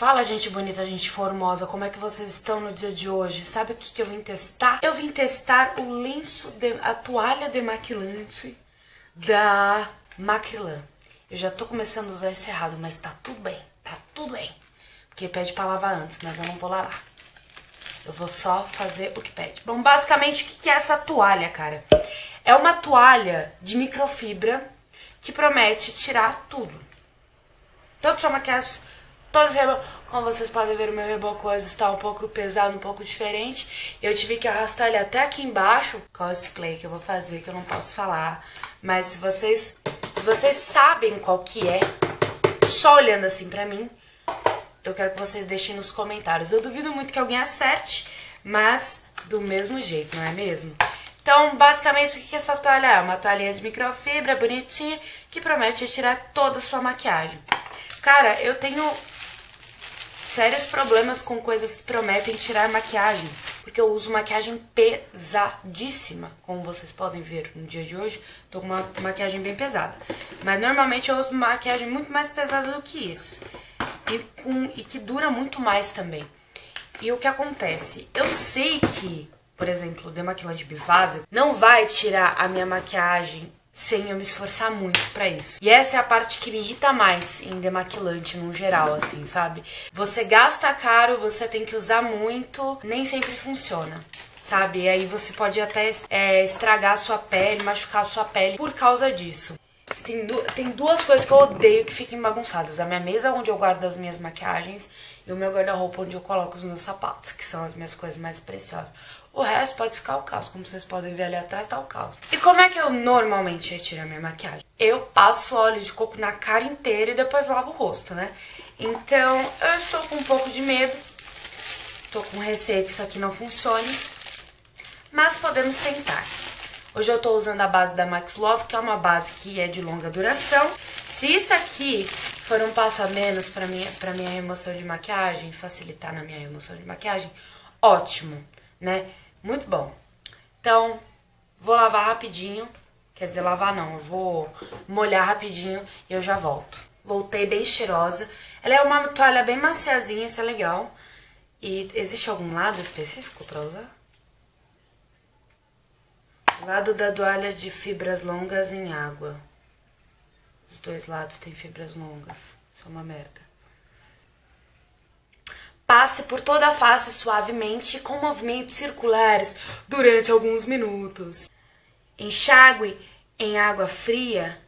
Fala, gente bonita, gente formosa, como é que vocês estão no dia de hoje? Sabe o que, que eu vim testar? Eu vim testar o lenço, de, a toalha demaquilante da Macrylan. Eu já tô começando a usar isso errado, mas tá tudo bem, tá tudo bem. Porque pede pra lavar antes, mas eu não vou lavar. Eu vou só fazer o que pede. Bom, basicamente, o que é essa toalha, cara? É uma toalha de microfibra que promete tirar tudo. Toda sua maquiagem Todos reboco. Como vocês podem ver, o meu reboco hoje está um pouco pesado, um pouco diferente. Eu tive que arrastar ele até aqui embaixo. Cosplay que eu vou fazer, que eu não posso falar. Mas se vocês, se vocês sabem qual que é, só olhando assim pra mim, eu quero que vocês deixem nos comentários. Eu duvido muito que alguém acerte, mas do mesmo jeito, não é mesmo? Então, basicamente, o que essa toalha é? Uma toalhinha de microfibra bonitinha que promete tirar toda a sua maquiagem. Cara, eu tenho sérios problemas com coisas que prometem tirar maquiagem. Porque eu uso maquiagem pesadíssima, como vocês podem ver no dia de hoje. Tô com uma maquiagem bem pesada. Mas normalmente eu uso maquiagem muito mais pesada do que isso. E, com, e que dura muito mais também. E o que acontece? Eu sei que, por exemplo, o demaquilante bifase não vai tirar a minha maquiagem sem eu me esforçar muito para isso. E essa é a parte que me irrita mais em demaquilante no geral, assim, sabe? Você gasta caro, você tem que usar muito, nem sempre funciona. Sabe? E aí você pode até é, estragar a sua pele, machucar a sua pele por causa disso. Tem, du tem duas coisas que eu odeio que fiquem bagunçadas. A minha mesa onde eu guardo as minhas maquiagens e o meu guarda-roupa onde eu coloco os meus sapatos, que são as minhas coisas mais preciosas. O resto pode ficar o caos, como vocês podem ver ali atrás tá o caos. E como é que eu normalmente retiro a minha maquiagem? Eu passo óleo de coco na cara inteira e depois lavo o rosto, né? Então eu estou com um pouco de medo, tô com receio que isso aqui não funcione, mas podemos tentar. Hoje eu tô usando a base da Max Love, que é uma base que é de longa duração. Se isso aqui for um passo a menos pra minha, pra minha remoção de maquiagem, facilitar na minha remoção de maquiagem, ótimo, né? Muito bom. Então, vou lavar rapidinho. Quer dizer, lavar não, eu vou molhar rapidinho e eu já volto. Voltei bem cheirosa. Ela é uma toalha bem maciazinha, isso é legal. E existe algum lado específico pra usar? Lado da toalha de fibras longas em água. Os dois lados têm fibras longas. Isso é uma merda. Passe por toda a face suavemente com movimentos circulares durante alguns minutos. Enxague em água fria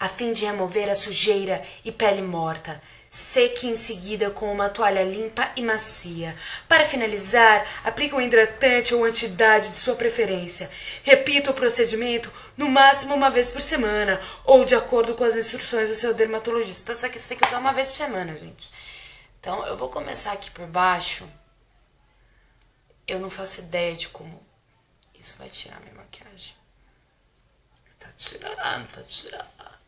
a fim de remover a sujeira e pele morta. Seque em seguida com uma toalha limpa e macia. Para finalizar, aplique um hidratante ou antidade de sua preferência. Repita o procedimento no máximo uma vez por semana ou de acordo com as instruções do seu dermatologista. Isso aqui você tem que usar uma vez por semana, gente. Então eu vou começar aqui por baixo. Eu não faço ideia de como isso vai tirar minha maquiagem. Tá tirando, tá tirando.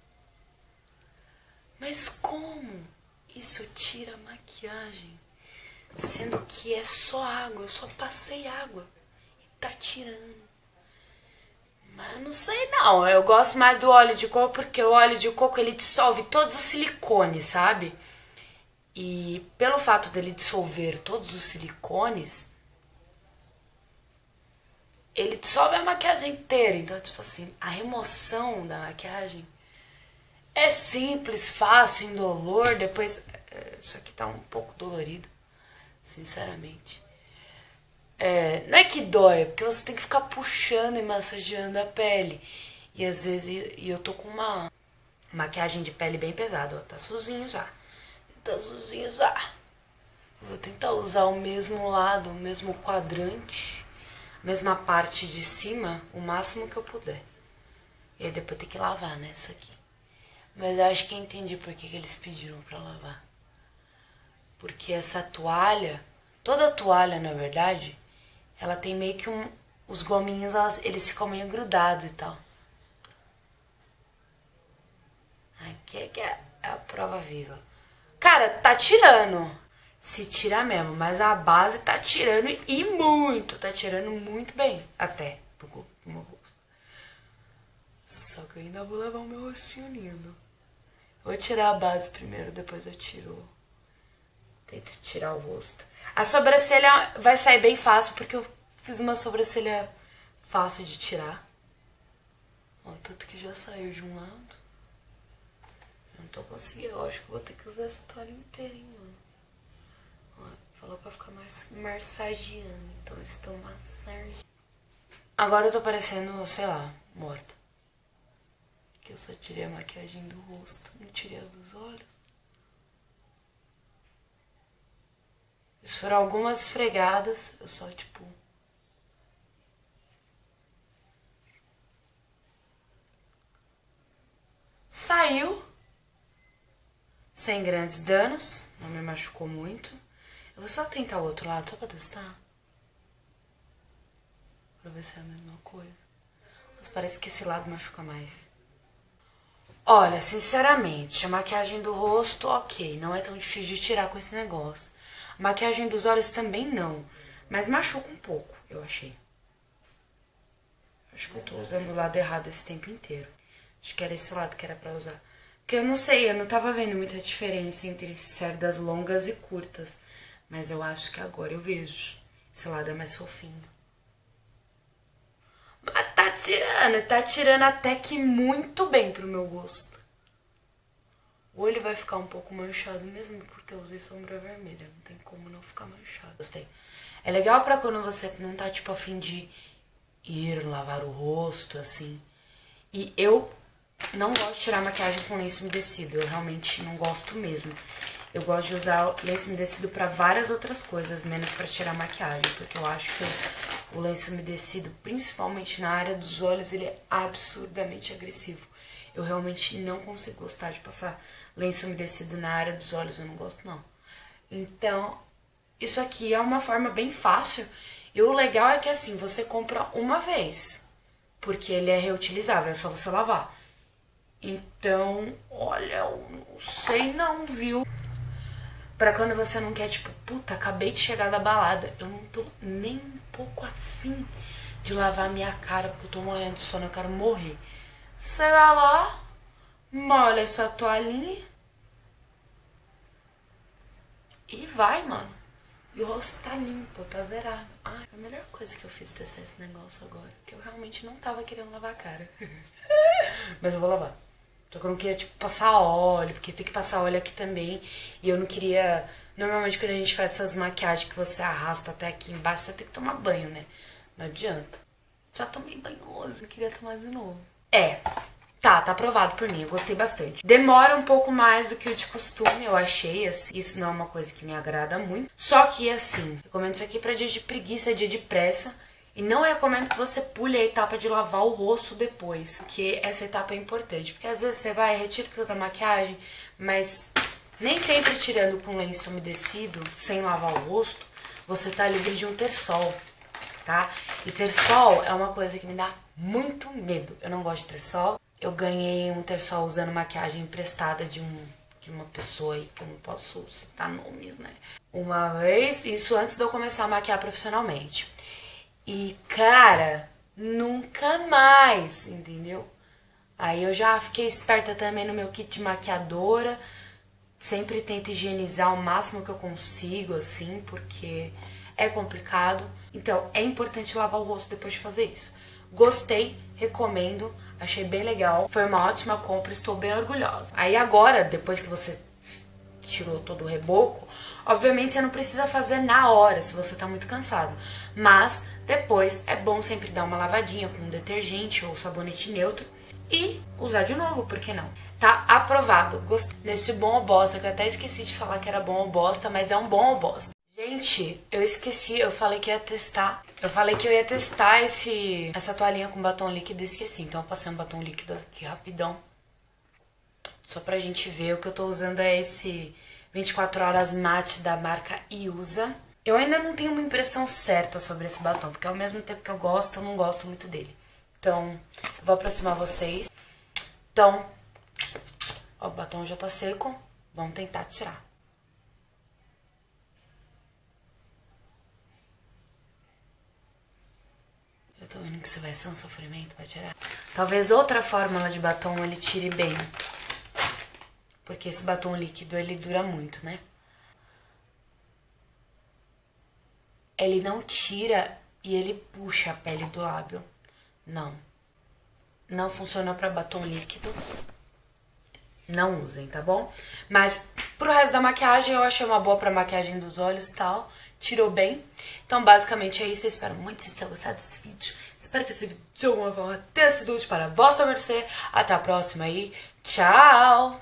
Mas como isso tira a maquiagem? Sendo que é só água, eu só passei água e tá tirando. Mas não sei não, eu gosto mais do óleo de coco porque o óleo de coco ele dissolve todos os silicones, sabe? E pelo fato dele dissolver todos os silicones, ele dissolve a maquiagem inteira. Então, tipo assim, a remoção da maquiagem é simples, fácil, indolor. Depois, é, isso aqui tá um pouco dolorido, sinceramente. É, não é que dói, é porque você tem que ficar puxando e massageando a pele. E às vezes e eu tô com uma maquiagem de pele bem pesada, ó, tá suzinho já tá azulzinho já. Vou tentar usar o mesmo lado, o mesmo quadrante, mesma parte de cima, o máximo que eu puder. E aí depois tem que lavar, né, isso aqui. Mas eu acho que entendi por que, que eles pediram pra lavar. Porque essa toalha, toda toalha, na verdade, ela tem meio que um... Os gominhos, elas, eles ficam meio grudados e tal. Aqui é que é a prova viva. Cara, tá tirando. Se tira mesmo, mas a base tá tirando e muito. Tá tirando muito bem. Até pro meu rosto. Só que eu ainda vou levar o meu rostinho lindo. Vou tirar a base primeiro, depois eu tiro Tento tirar o rosto. A sobrancelha vai sair bem fácil, porque eu fiz uma sobrancelha fácil de tirar. Ó, tanto que já saiu de um lado. Não tô conseguindo. Eu acho que vou ter que usar essa toalha inteira, hein, mano. Ó, falou pra ficar massageando, então eu estou massageando. Agora eu tô parecendo, sei lá, morta. Que eu só tirei a maquiagem do rosto, não tirei a dos olhos. Isso foram algumas esfregadas, eu só tipo. Saiu sem grandes danos, não me machucou muito. Eu vou só tentar o outro lado só pra testar. Pra ver se é a mesma coisa. Mas parece que esse lado machuca mais. Olha, sinceramente, a maquiagem do rosto, ok, não é tão difícil de tirar com esse negócio. Maquiagem dos olhos também não. Mas machuca um pouco, eu achei. Acho que eu tô usando o lado errado esse tempo inteiro. Acho que era esse lado que era pra usar. Porque eu não sei, eu não tava vendo muita diferença entre cerdas longas e curtas. Mas eu acho que agora eu vejo. Esse lado é mais fofinho. Mas tá tirando, tá tirando até que muito bem pro meu gosto. O olho vai ficar um pouco manchado mesmo porque eu usei sombra vermelha. Não tem como não ficar manchado. Gostei. É legal pra quando você não tá, tipo, afim de ir lavar o rosto, assim. E eu não gosto de tirar maquiagem com lenço umedecido. Eu realmente não gosto mesmo. Eu gosto de usar lenço umedecido pra várias outras coisas, menos pra tirar maquiagem. Porque eu acho que o lenço umedecido, principalmente na área dos olhos, ele é absurdamente agressivo. Eu realmente não consigo gostar de passar lenço umedecido na área dos olhos, eu não gosto não. Então, isso aqui é uma forma bem fácil. E o legal é que assim, você compra uma vez, porque ele é reutilizável, é só você lavar. Então, olha, eu não sei não, viu? Pra quando você não quer, tipo, puta, acabei de chegar da balada, eu não tô nem um pouco afim de lavar minha cara, porque eu tô morrendo de sono, eu quero morrer. Você vai lá, molha sua toalhinha e vai, mano. E o rosto tá limpo, tá zerado. Ai, a melhor coisa que eu fiz testar esse negócio agora. Que eu realmente não tava querendo lavar a cara. Mas eu vou lavar. Só que eu não queria, tipo, passar óleo, porque tem que passar óleo aqui também. E eu não queria. Normalmente quando a gente faz essas maquiagens que você arrasta até aqui embaixo, você tem que tomar banho, né? Não adianta. Já tomei banhoso, não queria tomar de novo. É, Tá, tá aprovado por mim, eu gostei bastante. Demora um pouco mais do que o de costume, eu achei, assim. Isso não é uma coisa que me agrada muito. Só que, assim, eu comento isso aqui pra dia de preguiça, dia de pressa. E não recomendo que você pule a etapa de lavar o rosto depois. Porque essa etapa é importante. Porque às vezes você vai, retira toda a maquiagem, mas nem sempre tirando com lenço umedecido, sem lavar o rosto, você tá livre de um terçol, tá? E terçol é uma coisa que me dá muito medo. Eu não gosto de terçol. Eu ganhei um terçol usando maquiagem emprestada de, um, de uma pessoa aí, que eu não posso citar nomes, né? Uma vez, isso antes de eu começar a maquiar profissionalmente. E, cara, nunca mais, entendeu? Aí eu já fiquei esperta também no meu kit de maquiadora. Sempre tento higienizar o máximo que eu consigo, assim, porque é complicado. Então, é importante lavar o rosto depois de fazer isso. Gostei, recomendo. Achei bem legal. Foi uma ótima compra, estou bem orgulhosa. Aí agora, depois que você tirou todo o reboco, obviamente você não precisa fazer na hora se você tá muito cansado. Mas depois é bom sempre dar uma lavadinha com um detergente ou sabonete neutro e usar de novo, por que não? Tá aprovado. Gostei desse bom ou bosta, que eu até esqueci de falar que era bom ou bosta, mas é um bom ou bosta. Gente, eu esqueci, eu falei que ia testar. Eu falei que eu ia testar esse, essa toalhinha com batom líquido e esqueci. Então eu passei um batom líquido aqui rapidão. Só pra gente ver. O que eu tô usando é esse 24 horas mate da marca Iusa. Eu ainda não tenho uma impressão certa sobre esse batom, porque ao mesmo tempo que eu gosto, eu não gosto muito dele. Então, vou aproximar vocês. Então, ó, o batom já tá seco. Vamos tentar tirar. tô vendo que isso vai ser um sofrimento pra tirar. Talvez outra fórmula de batom ele tire bem. Porque esse batom líquido ele dura muito, né? Ele não tira e ele puxa a pele do lábio. Não. Não funciona para batom líquido. Não usem, tá bom? Mas pro resto da maquiagem eu achei uma boa pra maquiagem dos olhos e tal. Tirou bem. Então basicamente é isso. Eu espero muito que vocês tenham gostado desse vídeo. Espero que esse vídeo de alguma forma tenha sido útil para a vossa mercê. Até a próxima aí. Tchau!